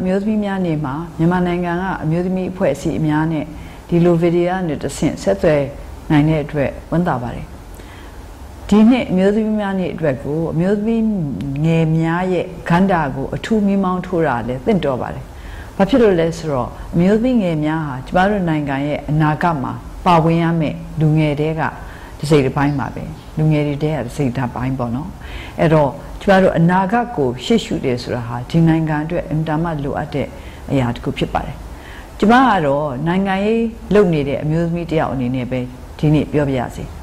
အမျိုးသမီးများနေမှာမြန်မာနိုင်ငံကအမျိုးသမီးအဖွဲ့အစည်းအများနဲ့ဒီလိုဗီဒီယိုနဲ့တဆင့်ဆက်သွယ်နိုင်တဲ့အတွက်ဝန်တာပါတယ်ဒီနှစ်အမျိုးသမီးများနေ့အတွက်ကိုအမျိုးသမီးငယ်များရဲ့ခန္ဓာကိုအထူးမိမောင်းထိုးတာလည်းသင့်တော်ပါတယ်။ဘာဖြစ်လို့လဲဆိုတော့အမျိုးသမီးငယ်များဟာကျမတို့နိုင်ငံရဲ့အနာဂတ်မှာပါဝင်ရမယ့်လူငယ်တွေက တစ်စိတ်တစ်ပိုင်းပါပဲလူငယ်တွေတဲ့တစ်စိတ်တစ်ပိုင်းပေါ့နော်။အဲ့တော့ကျမတို့အနာဂတ်ကိုရှေ့ရှုတယ်ဆိုတာဟာဒီနိုင်ငံအတွက်အင်တာမတ်လိုအပ်တဲ့အရာတစ်ခုဖြစ်ပါတယ်။ကျမကတော့နိုင်ငံရေးလုပ်နေတဲ့အမျိုးသမီးတယောက်အနေနဲ့ပဲဒီနေ့ပြောပြရစီ။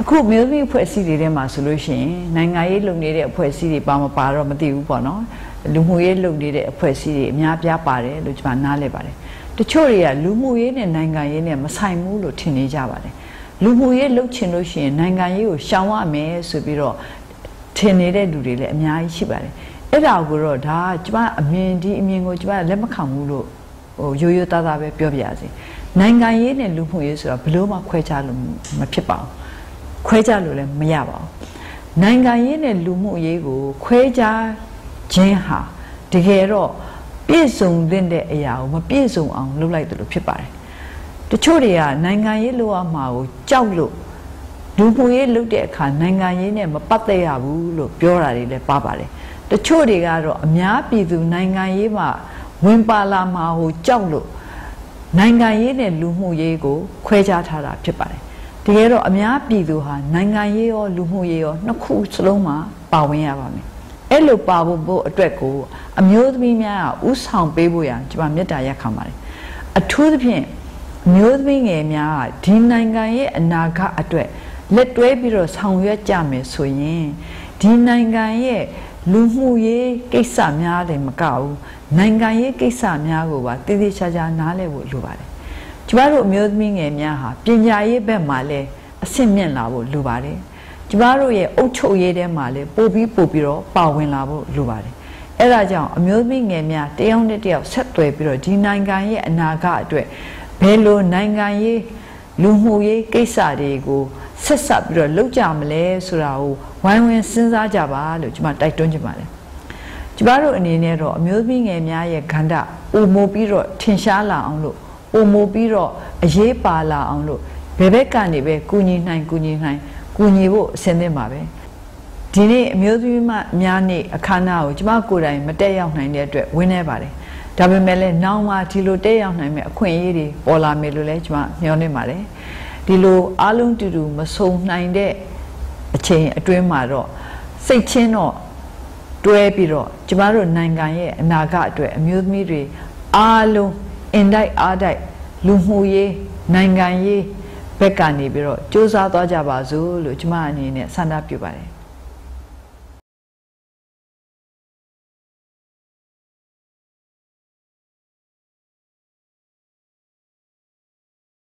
အခုမျိုးသမီးအဖွဲ့အစည်းတွေထဲမှာဆိုလို့ရှိရင်နိုင်ငံရေးလုပ်နေတဲ့အဖွဲ့အစည်းတွေပါမပါတော့မသိဘူးပေါ့နော်လူမှုရေးလုပ်နေတဲ့အဖွဲ့အစည်းတွေအများပြားပါတယ်လို့ကျွန်မနားလည်ပါတယ်တချို့တွေကလူမှုရေးနဲ့နိုင်ငံရေးနဲ့မဆိုင်ဘူးလို့ထင်နေကြပါတယ် လူမှုရေးလုပ်ချင်လို့ရှိရင်နိုင်ငံရေးကိုရှောင်ရမယ်ဆိုပြီးတော့ထင်နေတဲ့လူတွေလည်းအများကြီးရှိပါတယ်အဲ့ဒါကိုတော့ဒါကကျွန်မအမြင်ဒီအမြင်ကိုကျွန်မလက်မခံဘူးလို့ဟိုရိုးရိုးသားသားပဲပြောပြရစီနိုင်ငံရေးနဲ့လူမှုရေးဆိုတာဘလို့မှခွဲခြားလို့မဖြစ်ပါဘူးခွဲခြားလို့လည်းမရပါဘူးနိုင်ငံရေးနဲ့လူမှုရေးကိုခွဲခြားခြင်းဟာတကယ်တော့ပြည့်စုံတဲ့အရာကိုမပြည့်စုံအောင်လုပ်လိုက်တယ်လို့ဖြစ်ပါတယ် တချို့တွေကနိုင်ငံရေးလိုအပ်မှာကိုကြောက်လို့လူမှုရေးလုပ်တဲ့အခါနိုင်ငံရေးနဲ့မပတ်သက်ရဘူးလို့ပြောတာတွေလည်းပါပါတယ်တချို့တွေကတော့အများပြည်သူနိုင်ငံရေးမှာဝင်ပါလာမှာဟိုကြောက်လို့နိုင်ငံရေးနဲ့လူမှုရေးကိုခွဲခြားထားတာဖြစ်ပါတယ်တကယ်တော့အများပြည်သူဟာနိုင်ငံရေးရောလူမှုရေးရောနှစ်ခုစလုံးမှာပါဝင်ရပါမယ်အဲ့လိုပါဖို့ဖို့အတွက်ကိုအမျိုးသမီးများကဥဆောင်ပေးဖို့ရကျွန်မမေတ္တာရက်ခံပါတယ်အထူးသဖြင့်အ မျိုးသမီးငယ်များကဒီနိုင်ငံရဲ့အနာဂတ်အတွက်လက်တွဲပြီးတော့ဆောင်ရွက်ကြမယ်ဆိုရင်ဒီနိုင်ငံရဲ့လူမှုရေးကိစ္စများတယ်မကဘူးနိုင်ငံရေးကိစ္စများကိုပါတည်တည်ချာချာနားလည်ဖို့လိုပါတယ်ကျမတို့အမျိုးသမီးငယ်များဟာပညာရေးဘက်မှာလည်းအဆင့်မြင့်လာဖို့လိုပါတယ်ကျမတို့ရဲ့အုပ်ချုပ်ရေးထဲမှာလည်းပို့ပြီးပို့ပြီးတော့ပါဝင်လာဖို့လိုပါတယ်အဲ့ဒါကြောင့်အမျိုးသမီးငယ်များတယောက်နဲ့တယောက်ဆက်သွယ်ပြီးတော့ဒီနိုင်ငံရဲ့အနာဂတ်အတွက် ဘယ်လိုနိုင်ငံရေးလူမှုရေးကိစ္စတွေကိုဆက်ဆက်ပြီးတော့လုပ်ကြမလဲဆိုတာကိုဝိုင်းဝန်းစဉ်းစားကြပါလို့ကျွန်မတိုက်တွန်းချင်ပါတယ်ကျမတို့အနေနဲ့တော့အမျိုးသမီးငယ်များရဲ့ခန္ဓာပုံမပြီးတော့ထင်ရှားလာအောင်လို့ပုံမိုပြီးတော့အရေးပါလာအောင်လို့ဘယ်ဘက်ကနေပဲကူညီနိုင်ကူညီနိုင်ကူညီဖို့အဆင်သင့်ပါပဲဒီနေ့အမျိုးသမီးမများနေ့အခမ်းအနားကိုကျမကိုယ်တိုင်မတက်ရောက်နိုင်တဲ့အတွက်ဝင်းနေပါတယ် ဒါပေမဲ့လည်းနောက်မှဒီလိုတက်ရောက်နိုင်မဲ့အခွင့်အရေးတွေပေါ်လာမယ်လို့လည်းကျမမျှော်လင့်ပါတယ်ဒီလိုအားလုံးတူတူမဆုံနိုင်တဲ့အချိန်အတွင်းမှာတော့စိတ်ချင်းတော့တွဲပြီးတော့ကျမတို့နိုင်ငံရဲ့အနာဂတ်အတွက်အမျိုးသမီးတွေအားလုံးအင်တိုက်အားတိုက်လူမှုရေးနိုင်ငံရေးဘက်ကနေပြီးတော့စ조사သွားကြပါစို့လို့ကျမအနေနဲ့ဆန္ဒပြုပါတယ်